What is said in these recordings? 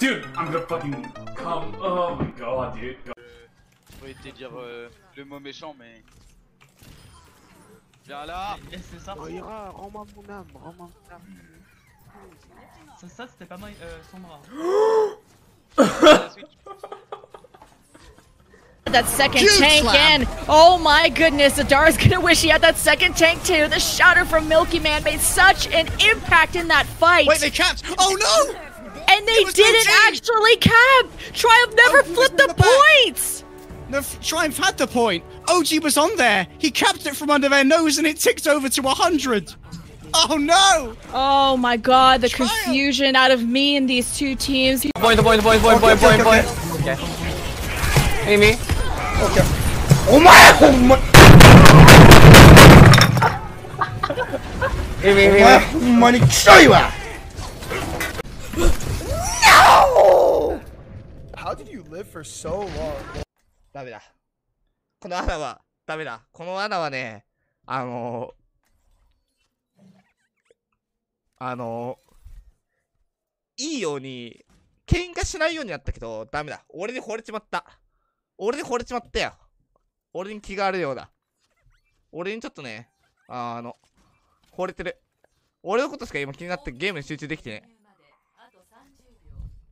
Dude, I'm gonna fucking come. Oh my god, dude. Faut été dire euh, le mot méchant, mais. Viens là eh, eh, C'est ça. Oh, ira, rends-moi mon âme, rends-moi mon âme. Ça, ça c'était pas mal, euh, Sandra. That second tank in. Oh my goodness, Adara's gonna wish he had that second tank too. The shatter from Milky Man made such an impact in that fight. Wait, they capped! Oh no! And they didn't OG. actually cap. Triumph never Oh, he was flipped the, the points. The f- Triumph had the point. OG was on there. He capped it from under their nose and it ticked over to 100. Oh no! Oh my god, the Triumph. confusion out of me and these two teams. Point, point, point, point, point, point, point. Okay. Hey, me. Okay. Oh my! Oh my! Oh hey, me, me, oh me. Money, show you out. For so long? ダメだ。この穴は、ダメだ。この穴はね、あのあのいいように、喧嘩しないようになったけど、ダメだ。俺に惚れちまった。俺に惚れちまったよ。俺に気があるようだ。俺にちょっとね、あの、惚れてる。俺のことしか今気になってゲームに集中できてね。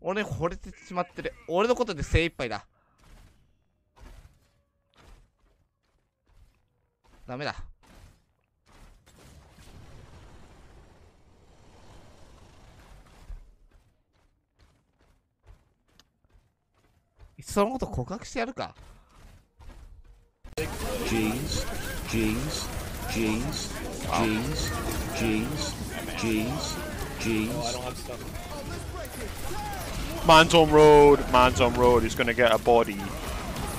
俺惚れてしまってる。俺のことで精一杯だ。ダメだ。いっそのこと告白してやるか。ジーンズ、ジーンズ、ジーンズ、ジーンズ、ジーンズ、ジーンズ、ジーンズ。Man's on road, man's on road, he's gonna get a body.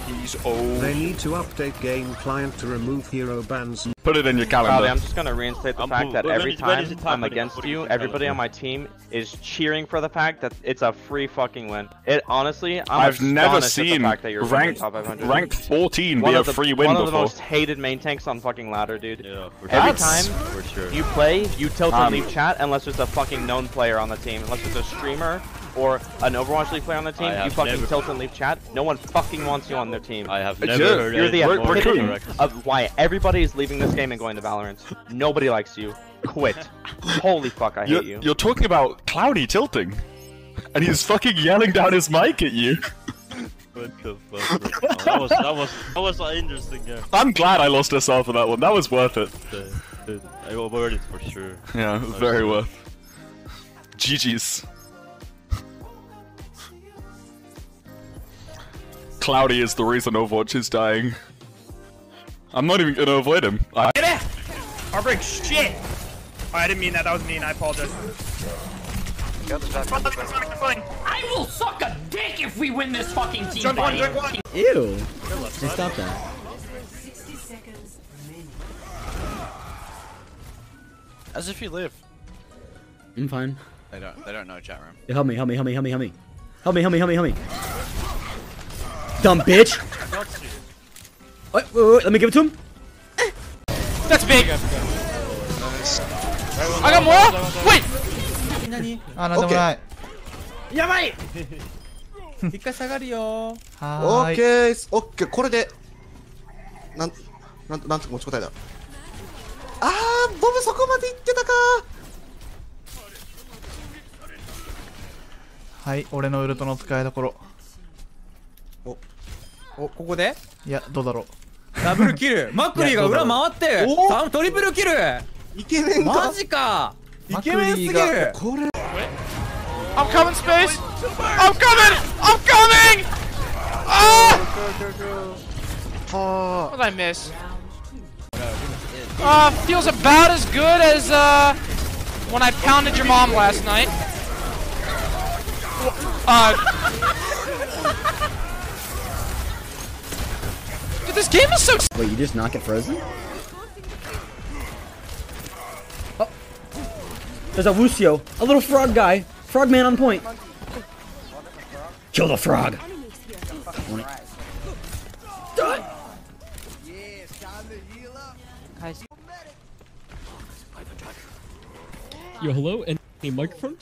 He's old. They need to update game client to remove hero bans. Put it in your Probably, calendar. I'm just gonna reinstate the I'm fact that every is- when is time I'm against you you, everybody on my team is cheering for the fact that it's a free fucking win. It honestly, I'm I've never astonished the seen fact that you're rank top 500. rank 14 one be a of the, free win One of the most hated main tanks on fucking ladder, dude. Yeah, for Every sure. time For sure. you play, you tilt Um, and leave chat unless there's a fucking known player on the team. Unless there's a streamer or an Overwatch League player on the team, you fucking never- tilt and leave chat. No one fucking wants you on their team. I have You're- never heard You're the more epitome correct. of why everybody is leaving this game and going to Valorant. Nobody likes you. Quit. Holy fuck, I You're, hate you. you're talking about Cloudy tilting, and he's fucking yelling down his mic at you. What the fuck? bro? that was that was that was an interesting game. I'm glad I lost SR for that one. That was worth it. Uh, I overheard it for sure. Yeah, it was very worth. GG's. Cloudy is the reason Overwatch is dying. I'm not even gonna avoid him. I Get it! Heartbreak, shit! Oh, I didn't mean that, that was mean, I apologize. I will suck a dick if we win this fucking team Drunk one, fight. drunk one! Ew. Stop that. As if you live. I'm fine. They don't. They don't know chat room. Help me, help me, help me, help me, help me. Help me, help me, help me, help me. Dumb bitch! Wait, wait, wait, let me give it to him. That's big! I got more? Wait! あ、なんでもない。やばい一回下がるよ。ーい。ッケーオッケーこれでなんなんなんとか持ちこたえだあーボブそこまで行ってたかはい、俺のウルトの使いどころ。お、お、ここでいや、どうだろう。ダブルキルマックリーが裏回ってトリプルキルイケメンかマジかイマケメンすぎクリーるこれ I'm coming space I'm coming I'm coming Ah! What did I miss? Uh, feels about as good as uh when I pounded your mom last night. Uh Dude, this game is so Wait, you just not get frozen? Oh. There's a Lucio, a little frog guy. Frog man on point. Kill the frog. Done. Yo, hello, and a microphone?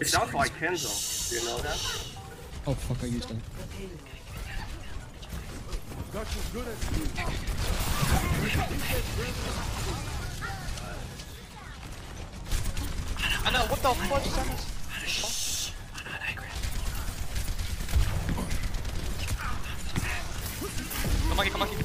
It sounds like Kenzo. Do you know that? Oh fuck, I used that. I know, what the fuck is that? Come on, come on.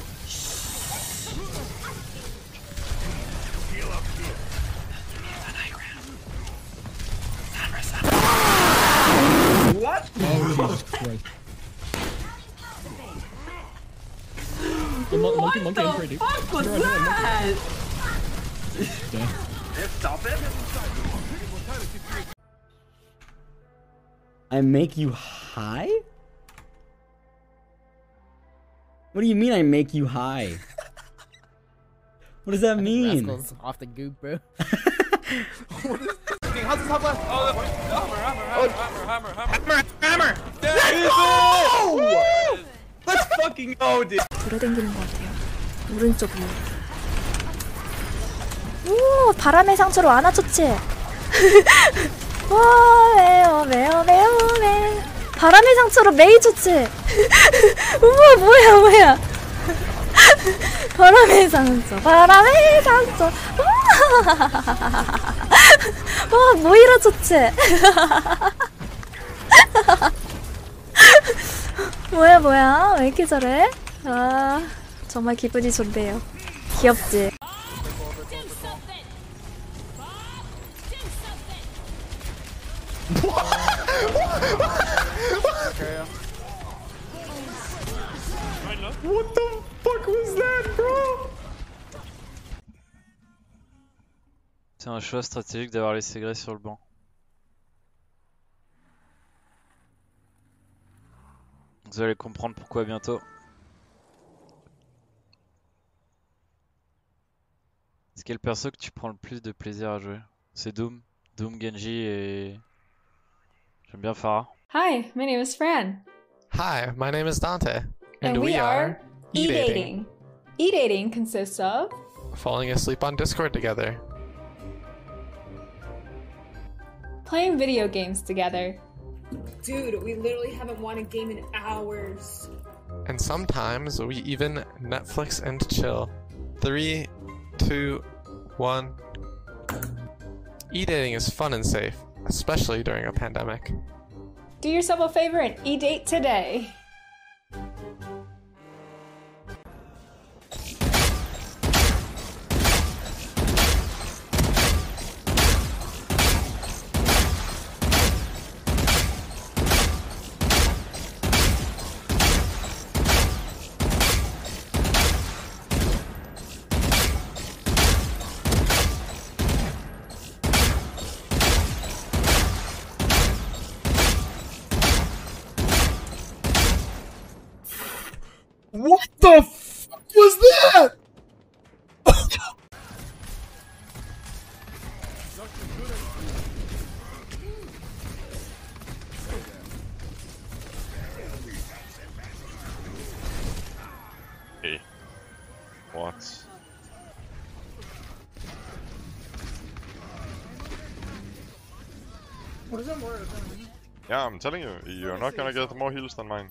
The mon- monkey, monkey, I'm pretty. fuck was You're right, you're that? Yeah. Stop it. I make you high? What do you mean I make you high? What does that mean? Rascals off the goop, bro. How's this top left? Oh, hammer, hammer, hammer, hammer, hammer, hammer. No! Let's fucking go, dude. 돌아다니는 것 같아요. 오른쪽 위. 오, 바람의 상처로 안아줬지? 와, 왜요, 왜요, 왜요, 왜. 바람의 상처로 메이 좋지? 우와, 뭐야, 뭐야. 바람의 상처, 바람의 상처. 와, 와 모이라 좋지? 뭐야 뭐야 왜 이렇게 잘해? 아 정말 기분이 좋네요 귀엽지? What the fuck was that, bro? C'est un choix stratégique d'avoir laissé Grey sur le banc. Vous allez comprendre pourquoi bientôt. C'est quel perso que tu prends le plus de plaisir à jouer? C'est Doom, Doom, Genji et... J'aime bien Pharah. Hi, my name is Fran. Hi, my name is Dante, And, we, are e-dating. E-dating consists of falling asleep on Discord together, playing video games together, Dude, we literally haven't won a game in hours. and sometimes we even Netflix and chill. Three, two, one. E-dating is fun and safe, especially during a pandemic. do yourself a favor and e-date today. What the fuck was that? Hey. More? Yeah, I'm telling you, you're not gonna get more heals than mine.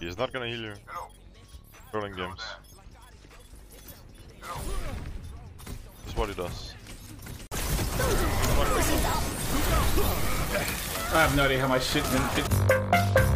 He's not gonna heal you. Trolling games. That's what he does. I have no idea how my shit didn't fit.